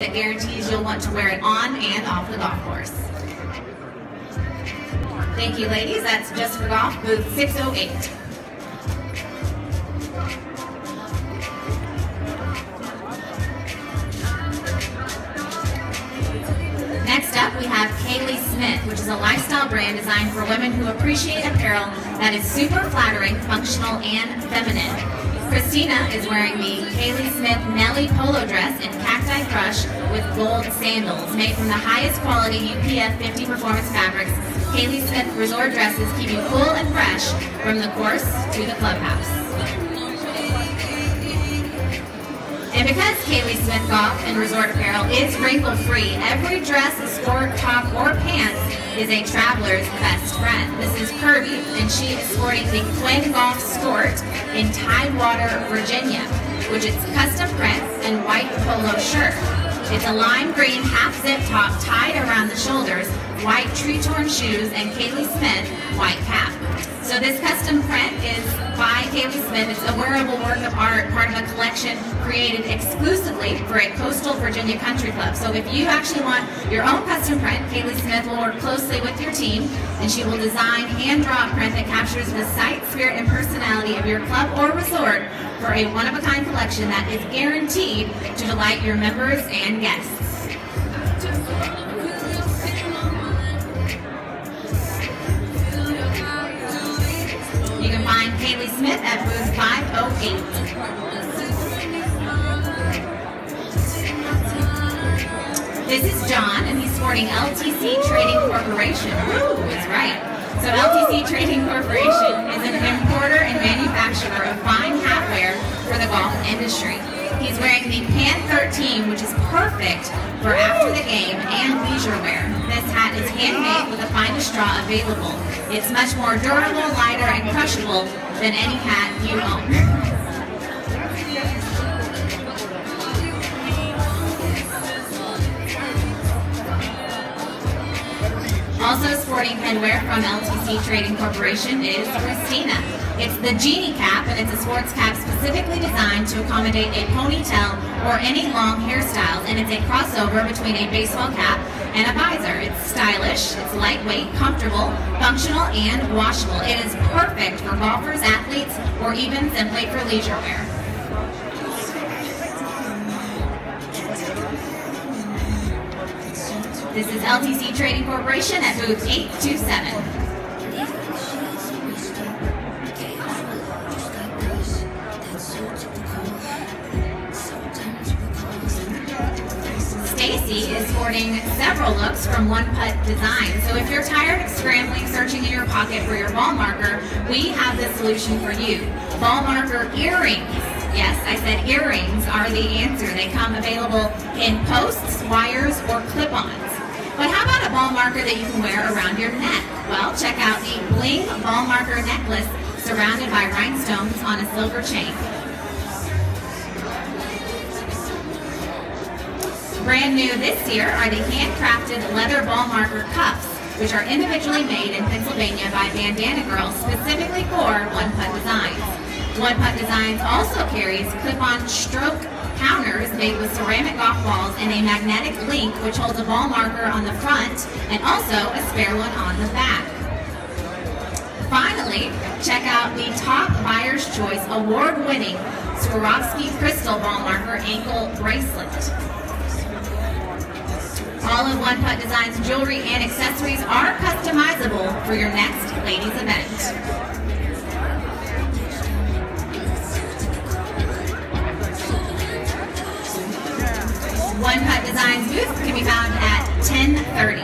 that guarantees you'll want to wear it on and off the golf course. Thank you, ladies. That's just for golf, booth 608. Next up, we have Kaylee Smith, which is a lifestyle brand designed for women who appreciate apparel that is super flattering, functional, and feminine. Christina is wearing the Kaylee Smith Nelly polo dress in Cacti Crush with gold sandals. Made from the highest quality UPF 50 performance fabrics, Kaylee Smith resort dresses keep you cool and fresh from the course to the clubhouse. And because Kaylee Smith Golf and Resort Apparel is wrinkle-free, every dress, skirt, top, or pants is a traveler's best friend. This is Kirby, and she is sporting the Quinn Golf Skirt in Tidewater, Virginia, which is custom print and white polo shirt. It's a lime green half-zip top tied around the shoulders, white Tretorn shoes, and Kaylee Smith white cap. So this custom print is by Kaylee Smith. It's a wearable work of art, part of a collection created exclusively for a coastal Virginia country club. So if you actually want your own custom print, Kaylee Smith will work closely with your team and she will design hand-drawn print that captures the sight, spirit, and personality of your club or resort for a one-of-a-kind collection that is guaranteed to delight your members and guests. Smith at booth 508. This is John, and he's sporting LTC Trading Corporation. Woo, that's right. So LTC Trading Corporation is an importer and manufacturer of fine hatware for the golf industry. He's wearing the Pan 13, which is perfect for after the game and leisure wear. This hat is handmade with the finest straw available. It's much more durable, lighter, and crushable than any hat you own. Also sporting headwear from LTC Trading Corporation is Christina. It's the Genie Cap, and it's a sports cap specifically designed to accommodate a ponytail or any long hairstyle, and it's a crossover between a baseball cap and a visor. It's stylish, it's lightweight, comfortable, functional, and washable. It is perfect for golfers, athletes, or even simply for leisure wear. This is LTC Trading Corporation at booth 827. Looks from One Putt Design. So if you're tired of scrambling, searching in your pocket for your ball marker, we have the solution for you. Ball marker earrings. Yes, I said earrings are the answer. They come available in posts, wires, or clip-ons. But how about a ball marker that you can wear around your neck? Well, check out the Bling Ball Marker Necklace surrounded by rhinestones on a silver chain. Brand new this year are the handcrafted leather ball marker cuffs, which are individually made in Pennsylvania by Bandana Girls specifically for One Putt Designs. One Putt Designs also carries clip-on stroke counters made with ceramic golf balls and a magnetic link which holds a ball marker on the front and also a spare one on the back. Finally, check out the top Buyer's Choice award-winning Swarovski Crystal Ball Marker Ankle Bracelet. All of One Putt Designs jewelry and accessories are customizable for your next ladies event. One Putt Designs booth can be found at 1030.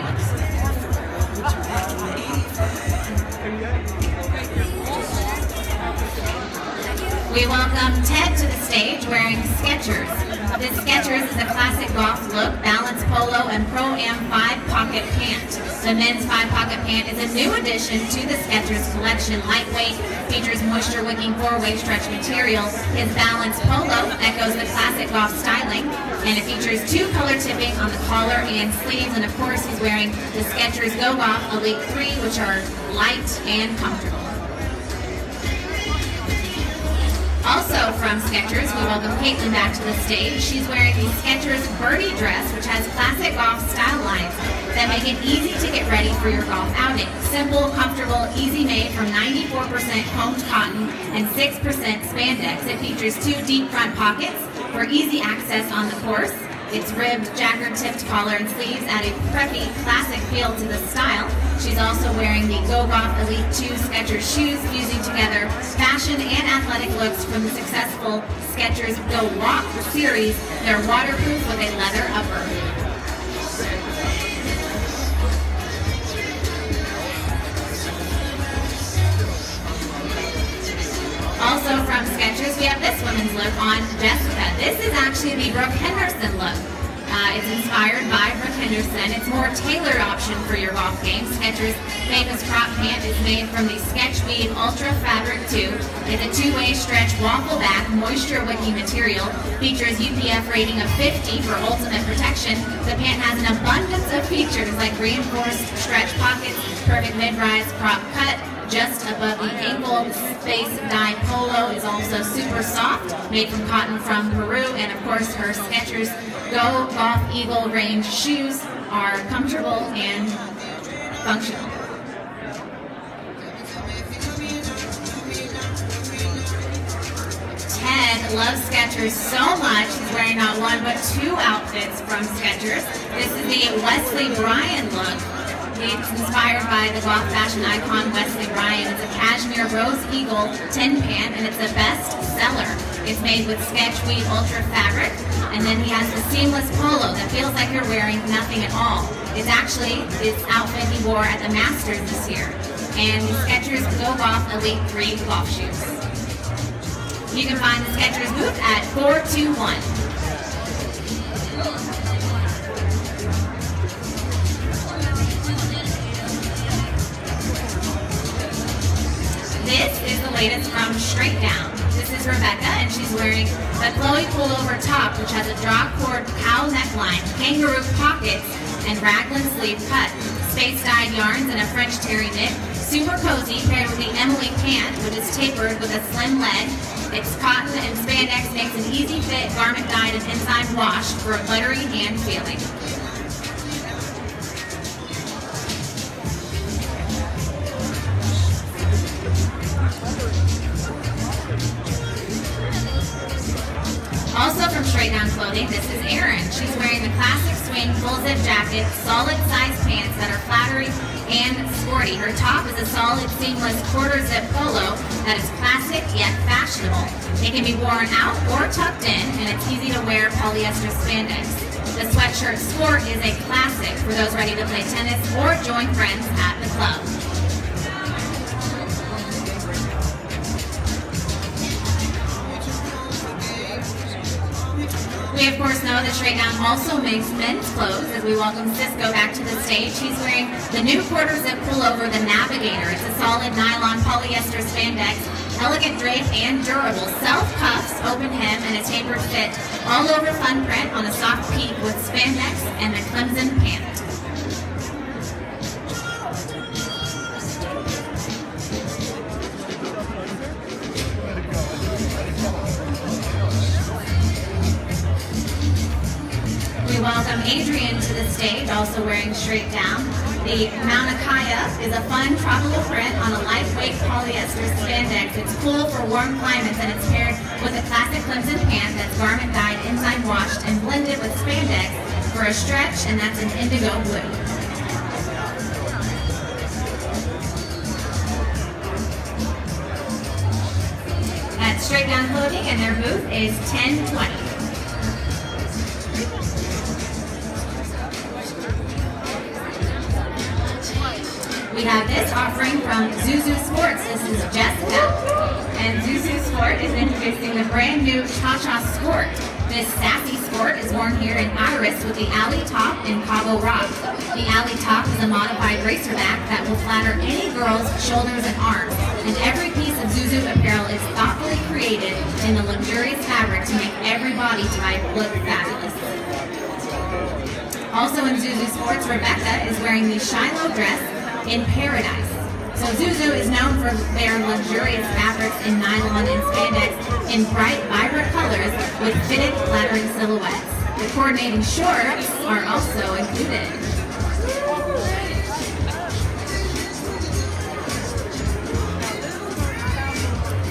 We welcome Ted to the stage wearing Skechers. This Skechers is a classic golf look, balance polo, and Pro-Am 5-pocket pant. The men's 5-pocket pant is a new addition to the Skechers collection. Lightweight, features moisture-wicking four-way stretch material. His balance polo echoes the classic golf styling, and it features two color tipping on the collar and sleeves, and of course he's wearing the Skechers Go Golf Elite 3, which are light and comfortable. Also from Skechers, we welcome Caitlin back to the stage. She's wearing the Skechers Birdie dress, which has classic golf style lines that make it easy to get ready for your golf outing. Simple, comfortable, easy made from 94% combed cotton and 6% spandex. It features two deep front pockets for easy access on the course. Its ribbed, jacquard-tipped collar and sleeves add a preppy, classic feel to the style. She's also wearing the Go Golf Elite 2 Skechers shoes, fusing together fashion and athletic looks from the successful Skechers Go Walk series. They're waterproof with a leather upper. Also from Skechers, we have this woman's look on Jessica. This is actually the Brooke Henderson look. Uh, it's inspired by Brooke Henderson. It's more tailored option for your golf game. Skechers' famous crop pant is made from the Sketch Weave Ultra Fabric 2. It's a two-way stretch waffle back, moisture wicking material. Features UPF rating of 50 for ultimate protection. The pant has an abundance of features like reinforced stretch pockets, perfect mid-rise crop cut, just above the ankle. Space dye polo is also super soft, made from cotton from Peru, and of course her Skechers Go Golf Eagle range shoes are comfortable and functional. Ted loves Skechers so much, he's wearing not one but two outfits from Skechers. This is the Wesley Bryan look. It's inspired by the golf fashion icon Wesley Bryan. It's a cashmere rose eagle tin pant, and it's a best seller. It's made with Sketch Weave Ultra fabric, and then he has the seamless polo that feels like you're wearing nothing at all. It's actually this outfit he wore at the Masters this year, and the Skechers Go Golf Elite 3 golf shoes. You can find the Skechers booth at 421. Latest from Straight Down. This is Rebecca, and she's wearing the Chloe pullover top, which has a draw cord cowl neckline, kangaroo pockets, and raglan sleeve cut. Space dyed yarns and a French terry knit. Super cozy, paired with the Emily pant, which is tapered with a slim leg. It's cotton and spandex makes an easy fit garment dyed and enzyme wash for a buttery hand feeling. Down Clothing, this is Erin. She's wearing the classic swing full zip jacket, solid size pants that are flattering and sporty. Her top is a solid seamless quarter zip polo that is classic yet fashionable. It can be worn out or tucked in, and it's easy to wear polyester spandex. The sweatshirt sport is a classic for those ready to play tennis or join friends at the club. We of course know that Straight Down also makes men's clothes as we welcome Cisco back to the stage. He's wearing the new quarter zip pullover, the Navigator. It's a solid nylon polyester spandex, elegant drape and durable. Self cuffs, open hem, and a tapered fit. All over fun print on a soft peak with spandex and a Clemson pant. Adrian to the stage, also wearing straight down. The Mauna Kea is a fun tropical print on a lightweight polyester spandex. It's cool for warm climates and it's paired with a classic Clemson pant that's garment dyed, enzyme washed, and blended with spandex for a stretch, and that's an indigo blue. Straight Down Clothing, and their booth is 1020. We have this offering from Zuzu Sports. This is Jessica. And Zuzu Sport is introducing the brand new Cha-Cha Sport. This sassy sport is worn here in Iris with the alley top in Cabo Rock. The alley top is a modified racerback that will flatter any girl's shoulders and arms. And every piece of Zuzu apparel is thoughtfully created in the luxurious fabric to make every body type look fabulous. Also in Zuzu Sports, Rebecca is wearing the Shiloh dress in Paradise. So Zuzu is known for their luxurious fabrics in nylon and spandex in bright, vibrant colors with fitted, flattering silhouettes. The coordinating shorts are also included.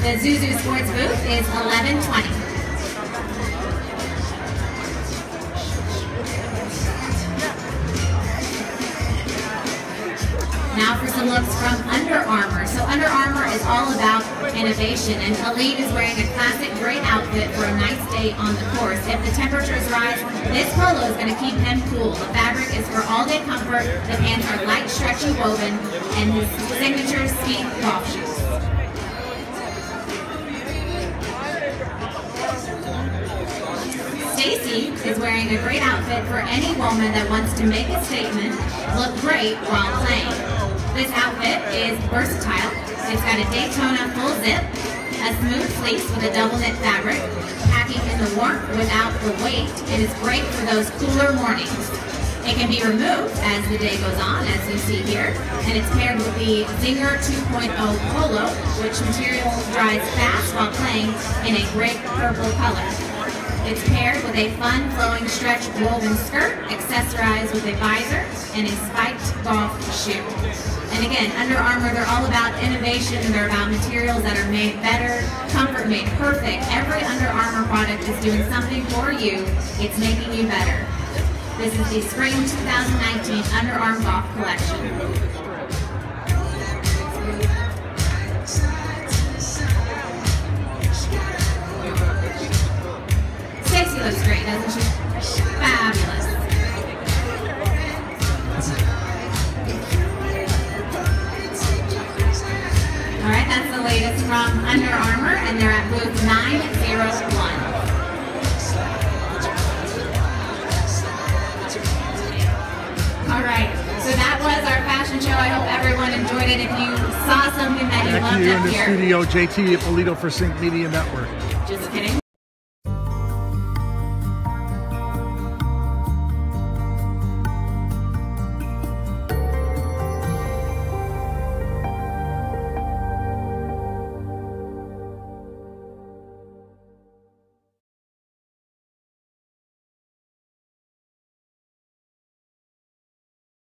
The Zuzu Sports booth is 1120. Is all about innovation, and Khalid is wearing a classic gray outfit for a nice day on the course. If the temperatures rise, this polo is going to keep him cool. The fabric is for all-day comfort. The pants are light, stretchy woven, and his signature speed golf shoes. Stacy is wearing a great outfit for any woman that wants to make a statement, look great while playing. This outfit is versatile. It's got a Daytona full zip, a smooth fleece with a double knit fabric, packing in the warmth without the weight. It is great for those cooler mornings. It can be removed as the day goes on, as you see here, and it's paired with the Zinger 2.0 Polo, which material dries fast while playing in a great purple color. It's paired with a fun flowing stretch woven skirt, accessorized with a visor and a spiked golf shoe. And again, Under Armour, they're all about innovation. They're about materials that are made better, comfort made perfect. Every Under Armour product is doing something for you. It's making you better. This is the Spring 2019 Under Armour Golf Collection. Looks great, doesn't she? Fabulous. And they're at booth 901. All right, so that was our fashion show. I hope everyone enjoyed it. If you saw something that you Back loved you in the here, studio, JT at Polito for Sync Media Network. just kidding.